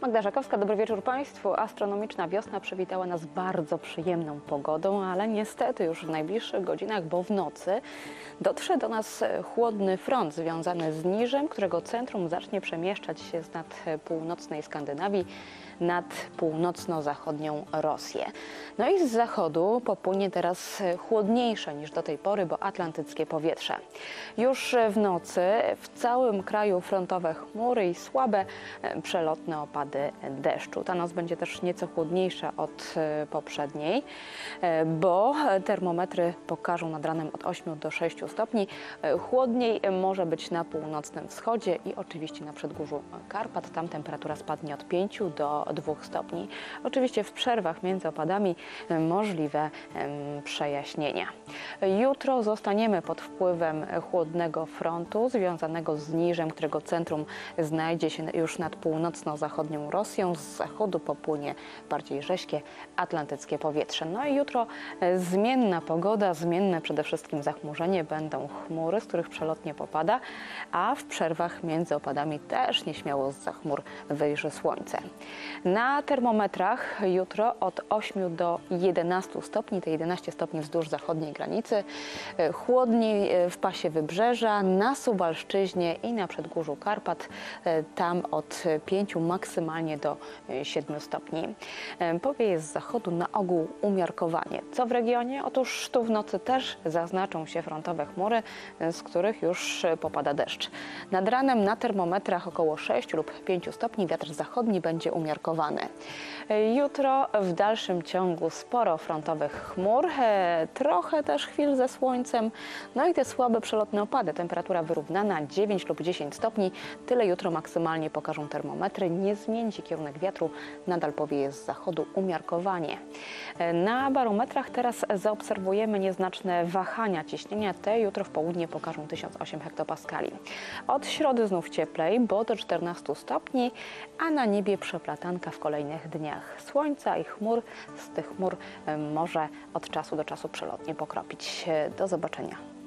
Magda Żakowska, dobry wieczór Państwu. Astronomiczna wiosna przywitała nas bardzo przyjemną pogodą, ale niestety już w najbliższych godzinach, bo w nocy dotrze do nas chłodny front związany z niżem, którego centrum zacznie przemieszczać się z nad północnej Skandynawii nad północno-zachodnią Rosję. No i z zachodu popłynie teraz chłodniejsze niż do tej pory, bo atlantyckie powietrze. Już w nocy w całym kraju frontowe chmury i słabe przelotne opady deszczu. Ta noc będzie też nieco chłodniejsza od e, poprzedniej, e, bo termometry pokażą nad ranem od 8 do 6 stopni. E, Chłodniej może być na północnym wschodzie i oczywiście na przedgórzu Karpat. Tam temperatura spadnie od 5 do 2 stopni. Oczywiście w przerwach między opadami możliwe przejaśnienia. Jutro zostaniemy pod wpływem chłodnego frontu związanego z niżem, którego centrum znajdzie się już nad północno-zachodnią Rosją. Z zachodu popłynie bardziej rześkie atlantyckie powietrze. No i jutro e, zmienna pogoda, zmienne przede wszystkim zachmurzenie. Będą chmury, z których przelotnie popada, a w przerwach między opadami też nieśmiało z chmur wyjrzy słońce. Na termometrach jutro od 8 do 11 stopni, te 11 stopni wzdłuż zachodniej granicy, e, chłodniej e, w pasie wybrzeża, na Suwalszczyźnie i na przedgórzu Karpat, tam od 5 maksymalnie do e, 7 stopni. E, Powieje z zachodu na ogół umiarkowanie. Co w regionie? Otóż tu w nocy też zaznaczą się frontowe chmury, e, z których już e, popada deszcz. Nad ranem na termometrach około 6 lub 5 stopni wiatr zachodni będzie umiarkowany. Jutro w dalszym ciągu sporo frontowych chmur, trochę też chwil ze słońcem, no i te słabe przelotne opady. Temperatura wyrównana 9 lub 10 stopni. Tyle jutro maksymalnie pokażą termometry. Nie zmieni kierunek wiatru, nadal powieje z zachodu umiarkowanie. E, Na barometrach teraz zaobserwujemy nieznaczne wahania ciśnienia. Te jutro w południe pokażą 1008 hektopaskali. Od środy znów cieplej, bo do 14 stopni, a na niebie przeplatanka w kolejnych dniach. Słońca i chmur, z tych chmur może od czasu do czasu przelotnie pokropić. Do zobaczenia.